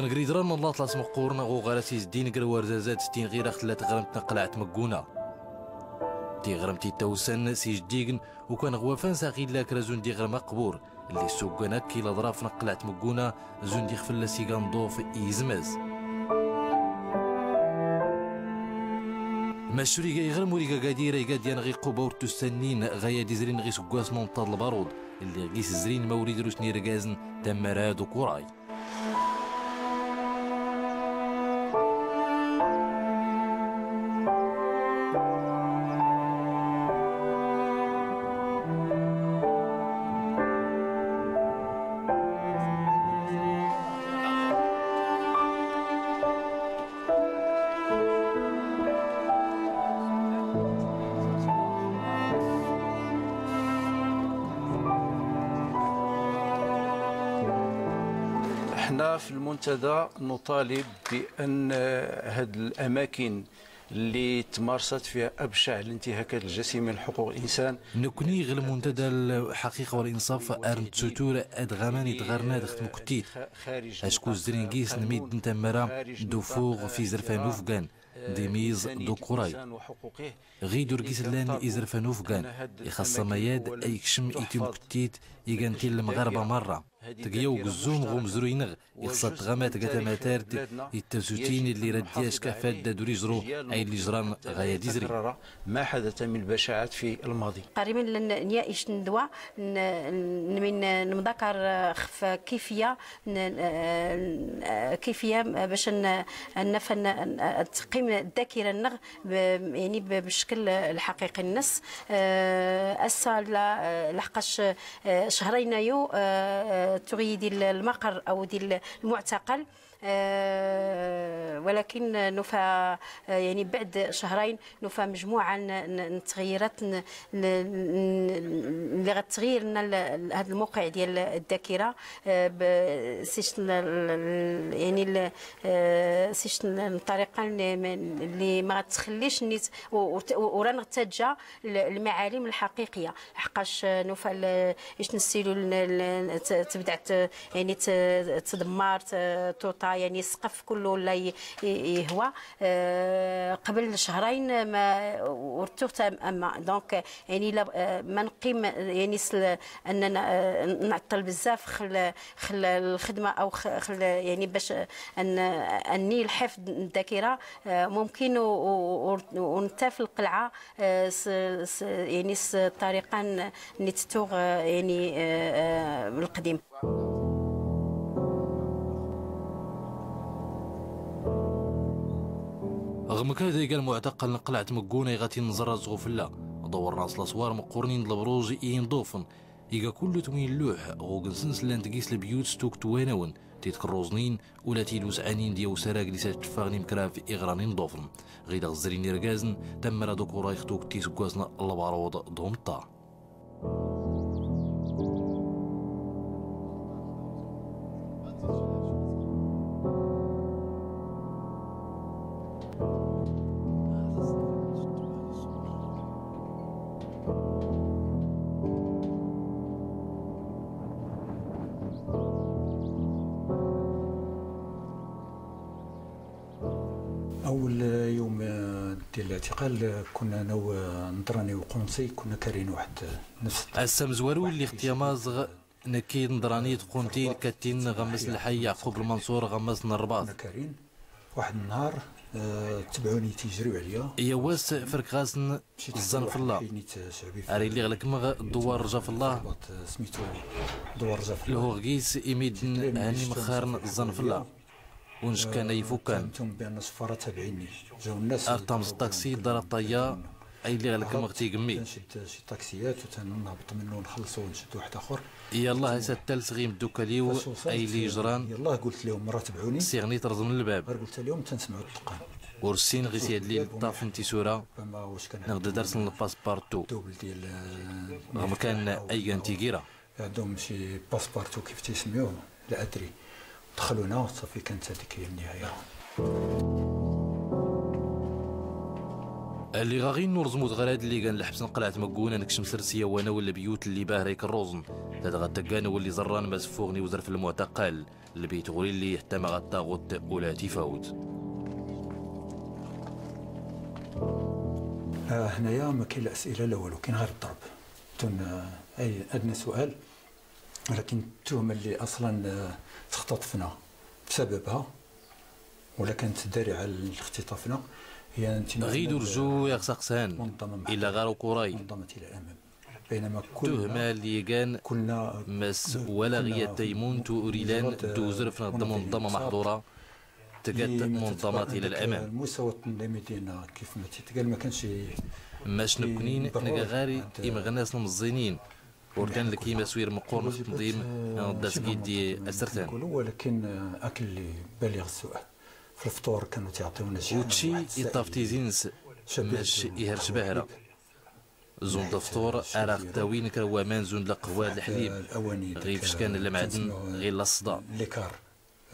غنقري دران الله طلاس مقورنا غو غراسي زدين قر ورزازات ستين غير خلات غرمت نقلعت مقونا تي غرمتي توسن سي جديقن وكان غوافان ساقي لا كرازون دي غرم قبور اللي سوقنا كي ظراف نقلعت مقونا زون دي خفل سيغان ضوف إيزمز مشوري غي غير موريكا قاديرا يقاد غي قوبا ورتو غايا ديزرين غي سكواس مونطاد البارود. اللي غيس زرين موريد روسني رقازن تمراد وكوراي في المنتدى نطالب بأن هذه الأماكن اللي تمارست فيها أبشع الانتهاكات الجسيمة لحقوق الإنسان. نكوني غير المنتدى الحقيقة والإنصاف ارنت سوتور ادغاماني تغرنا دخت مكتيت أشكو زرينجيس نميد نتمرا دوفوغ في زرفان وفقان ديميز دو كوراي غي دوركيس لأن إزرفان وفقان يخص مياد أيكشم إيتيم كتيت يغانتي المغاربة مرة. تقيو قزوم غوم زروينغ يخصت غامات قتا ماتارت التسوتين اللي ردياش كفات دادوري جرو أي اللي جران غاية ديزري. ما حدث من البشاعات في الماضي. قريبا نيائش ندوا من نمذكر خف كيفية كيفية باش نفن تقيم الذاكرة النغ يعني بالشكل الحقيقي. النص أسا لحقاش شهرين يو تغيدي المقر أو ديال المعتقل آه، ولكن نفى يعني بعد شهرين نفى مجموعة من التغييرات اللي غتغير لنا هذا الموقع ديال الذاكرة آه، يعني الطريقة اللي ما غتخليش نيت ورانا نتجا المعالم الحقيقية. حقاش نفى إيش نسيلو تبدا يعني تدمر توطا يعني السقف كله ولا يهوى. آه، قبل شهرين ما ورتوت أما دونك يعني ما نقيم يعني اننا آه، نعطل بزاف خل خل الخدمة أو خل يعني باش أن أني الحفظ الذاكرة. آه، ممكن ونتا في القلعة. يعني طريقه نتتوغ يعني القديم رغم كذا قال معتقل نقلعت مقونة يغاتي نزر زغفلا دور راس الأسوار مقورنين البروج اين ضوفن. إيكا كل توين لوح غوغن سنسلان تقيس البيوت ستوك تواناون. تيتك الروزنين ولا تيلوس عنين ديا وسراق لسات تفاغني مكرا في إغرانين ضوفن. غيدا غزرين رقازن تمرا دوكو رايختوك تيس كوازنا البارود ديال الاعتقال كنا أنا ونضراني وقونسي كنا كارين واحد نفس السم زوارو اللي اختياماز نكي نضراني تقونتين كاتين غمس الحي يعقوب المنصور غمس الرباط كنا كارين. واحد النهار آه، تبعوني تيجريو عليا. يا واس فرك غاسن الزن في الله. أري اللي غلك مغ دوار رجا في الله. سميتو دوار رجا في الله. غيس ايميد هاني مخارن الزن في الله. ونش كان الناس ارتمز الطاكسي دار الطيا أي اللي غلك مغتي قمي. تنشد شي طاكسيات وتنهبط منه ونخلصو ونشد واحد آخر. يلاه هسا الثالث غيم دوكاليو أي اللي جران. يلاه قلت لهم مرة تبعوني. سيغني ترز من الباب قلت لهم تنسمعوا الدقان ورسين غي سياد لي طاف انتي سورة. نغد درس الباسبارتو رغم كان أي كيرا عندهم شي باسبارتو كيف تيسميوه؟ لا أدري. دخلونا صافي كانت هذيك هي النهاية. اللي غاغي نورزمو غراد اللي كان لحبس نقلعت مكونا نكشم سرسية وأنا ولا بيوت اللي باه ريك الروزن. هذا غتقان واللي زران مسفوغني وزر في المعتقل. البيت غوري اللي حتى ما غطاغوت ولا تفاوت. آه هنايا ما كاين الاسئله لا والو كاين غير الضرب. تون آه، أي أدنى سؤال. ولكن التهمه اللي أصلا آه، تختطفنا بسببها ولا كانت داري على اختطافنا هي أنت غيدو رجو يا سقسان الا غارو كوراي منظمة إلى الامام بينما كنا تهمة اللي كان كنا مس ولا غيا تيمون توريلان دوزر في منظمة محظورة تقات منظمات إلى الامام المستوى التنظيمي ديالنا كيف ما تيتقال ما كانش ماش نكونين نلقى غاري إما غناس مزينين وركان لك كيما سوير مقور في تنظيم داسكي دي أسرتان. ولكن أكل اللي بالغ السؤال في الفطور كانوا تيعطيونا شي وتشي يطافتي زينس ماش يهرش باهرة. زون دفتور اراغ تاوين كروا مان زون لقوا الحليب غير فاش كان المعدن غير الصدى ليكار.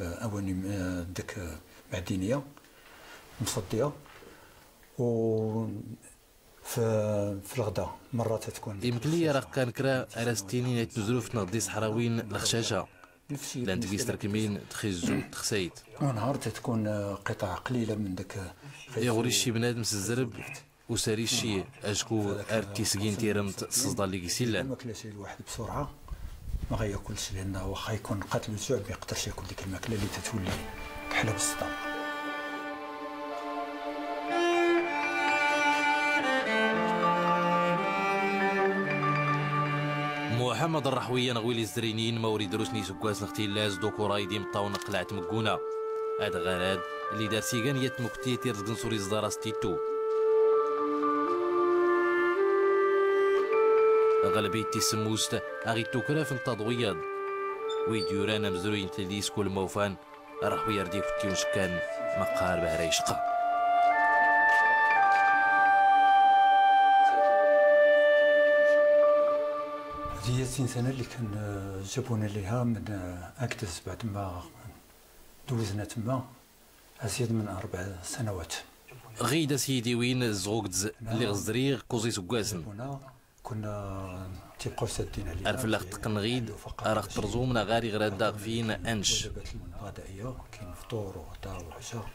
آه، أواني آه، ديك معدنية مصدية. و في في الغداء مرات تكون. يمكن لي راه كان كرا على ستينين تنزلوا في نغدي صحراويين الخشاشه لأن تقيس تركمين تخيزو تخسيت. ونهار تكون قطع قليلة من داك يغوري شي بنادم سزرب وساري شي أشكو ارتي سكين تيرمت صصدا اللي كيسيلان ما كلاش الواحد بسرعة ما غياكلش لأن واخا يكون قاتل الجوع ما يقدرش ياكل ديك الماكلة اللي تتولي كحله بالصداع محمد الرحوية نغويلي الزرينين موري دروسني سكواس نختي لاز دوكو رايدي مطاون قلعت مكونا هاد غراد اللي دار سيغان يت مكتي تيرزقن سوري زدارا ستيتو. غلبي تيسموست أغي توكرا في التضويض ويديورانا مزروين تليس كل موفان رحوي يردي كتيون شكان مقار بهري ستين سنة اللي كان جابونا ليها من أكدس بعد ما دوزنا تما أزيد من أربع سنوات. غيدا سيدي وين زغوكدز اللي غزريغ كوزي سكواسن كنا تيبقاو سادين علينا عرف لاخ تقنغيد راك ترزومنا غاري غير داغ فين أنش. كاين فطور وغدا وعشاء.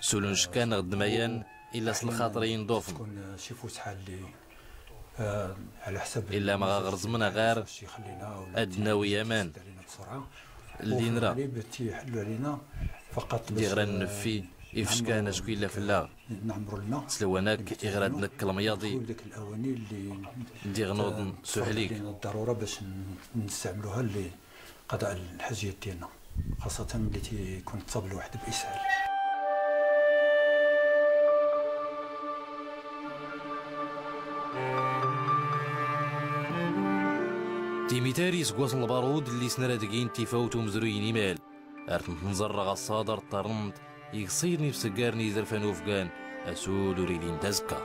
سولونش كان غد ميان إلا سل خاطرين دوفن. تكون شي فسحة اللي آه، على حسب إلا ما غرز منا غير أدنى ويمان اللي نرى. تيحلوا علينا فقط دي غير نفي إفش كان شكون لا فلا نعمروا لنا. سلواناك إغراد نك المياضي. ديك الأواني اللي دي غنوض سهليك. الضرورة باش نستعملوها لقضاء الحاجيات ديالنا خاصة ملي تيكون تصاب الواحد بإسهال. تيميتاري سكواس البارود اللي سنرا دقين تيفاوتو مزروين يمال أرت نزرغ الصادر طرمت يقصيرني بسكارني زرفان وفقان أسول وريدين تزكا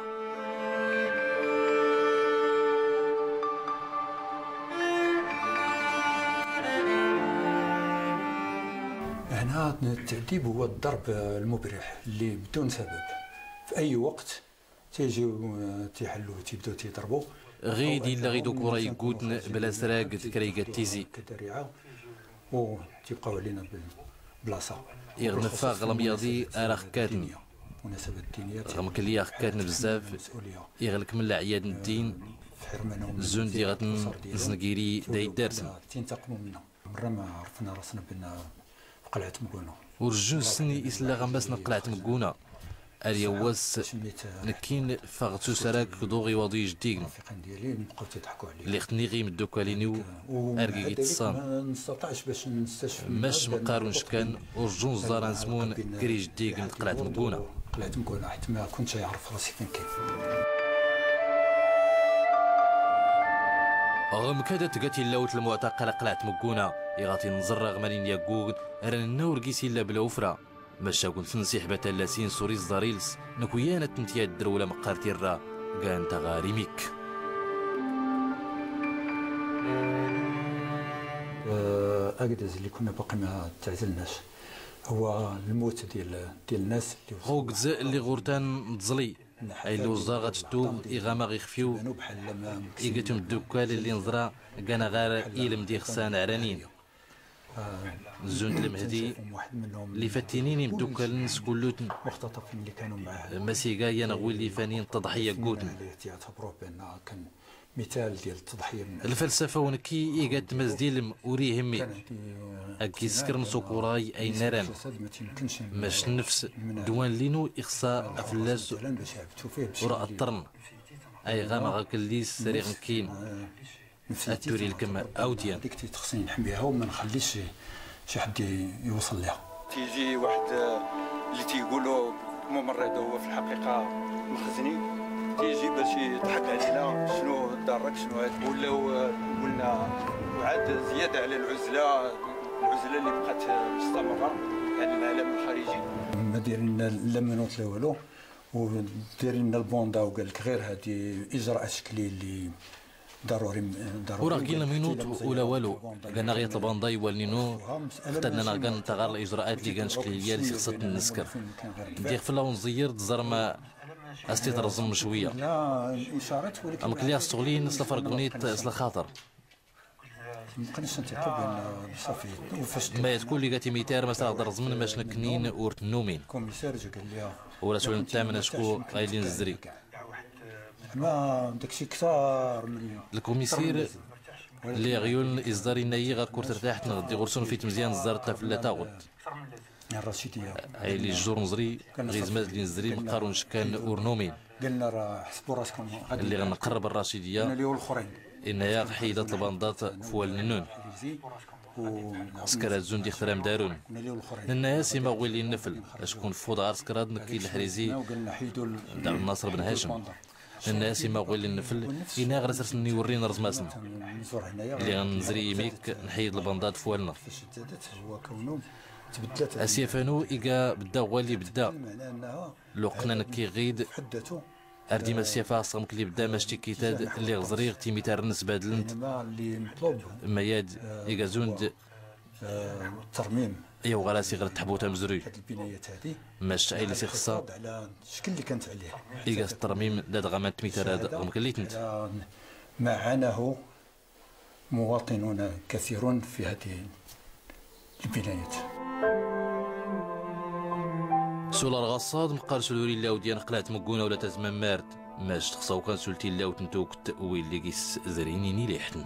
هنا التعذيب هو الضرب المبرح اللي بدون سبب. في أي وقت تيجيو تيحلوا تيبداو تيضربوا غيدي الا غيدو كورا يقودن بلا سراق كريقة تيزي و تيبقاو علينا بلاصة. يغنفا غلم يغدي أراخ كاتن. مناسبة الدينية. رغم كلي اخ كاتن بزاف. يغلك من العياد الدين. زون دي غتن زنقيري داي دارسن تينتقموا منا مرة ما عرفنا راسنا بنا قلعة مكونة. ورجون سني إسلا غمباس نقلعة مكونة. اليواس نكين فغتو سراك دوغي وضي جديد. اللي خني غي مدوكالينيو أرقي تصان ما نستطعش باش نستشفى ماش مقارون شكان ورجون زاران زمون كري جديد قلعة مكونة قلعة مكونة حيت ما كنتش يعرف راسي فين كاين غم كادت تقاتي اللوت المعتقل قلعة مكونة يغاتي نزرغ مالين يقود ران النور قيسي لا بلا كنت تنسيح بتا لاسين سوريز زاريلس نكويانا تنتيا الدرولة مقارتي الرا كان تغاريميك. اكدز اللي كنا باقي ما تعزلناش هو الموت ديال ديال الناس اللي غوكز اللي غورتان تزلي أي لوزا غتدو إغاما غيخفيو. إيقاتهم الدوكال اللي نظرا كان غير إيلم دي خسان عرانين زون المهدي اللي فاتينين مدوكال نس كلوتن مختطفين اللي كانوا معاه مسيقا ينغوي اللي فانين بان كان مثال ديال التضحيه من الفلسفة ونكي إيقات مزديل وري همي. أكي سكر نسوكوراي أي نران ماش نفس دوان لينو إخصا أفلاس ورا الطرن. أي غاما غاك اللي سريغ كين التوري لكم أوديان ديك خصني نحميها وما نخليش شي حد يوصل لها تيجي واحد اللي تيقولوا ممرض هو في الحقيقة مخزني تيجي باش يضحك علينا شنو دارك شنو هاد. ولاو قلنا وعاد زيادة على العزلة العزلة اللي بقات مستمرة يعني العالم الخارجي. ما دايرين لنا لا منوط لا والو ودايرين لنا البوندا وقال لك غير هذه اجراءات شكليه اللي ضروري ضروري وراه قلنا مينوت ولا والو. قلنا غير الباندا يولينو اخترنا كان تغار الاجراءات اللي كان شكليه اللي خصها تنسكر ديك فلا ونزير تزرما استي ترزم شوية. لا اشارات ولكن أما كلي استغلين سلا فرقونيت سلا خاطر. ما نقدرش نثقوا بان صافي وفاش ما تكون لي قاتي ميتار مثلا غدر زمن باش نكنين ورت النومين الكوميسار جا قال لي ولا سؤال الثامن شكو غايلين الزري ما داكشي كثار من الكوميسير اللي غيون اصدار ناي غاكور ترتاح غدي غرسون في مزيان الزار تافلا تاغوت الرشيديه هاي اللي جور نزري غيزماز اللي نزري مقارون شكان ورنومين قلنا راه حسبوا راسكم. اللي غنقرب الرشيدية. ليه الأخرين. إنها حيدة البندات فوال النون سكرات زون دي اخترام دارون. الناس ما غويلي النفل. أشكون فوض غار سكرات نكي الحريزي. دار الناصر بن هاشم. الناس ما غويلي النفل إنا غير سرسني ورينا رزماسن نزور هنايا اللي غنزري يميك نحيد البندات فوالنا. اسيافانو إيكا بدا هو اللي بدا. معناه إنها لو قنا نكي غيد. أردي ما سيافا صمك اللي بدا ما شتي كيتاد اللي غزريغ تيمي تارنس بادلنت إنما اللي مطلوب مياد الترميم يو غراسي غير تحبوتا مزروي هاد البنايات هذه ماش عيل سي خصا الحفاظ على الشكل اللي كانت عليه. إيكا الترميم داد غامان تميتار هذا مكليتنت على ما عاناه مواطنون كثيرون في هذه البنايات. سولا الغصاد مقال سلوري اللاو ديال قلات مقونة ولا تزمان مارت ماش تخصا وكان سلتي اللاو تنتوك ويلي كيس زرينيني ليحتن.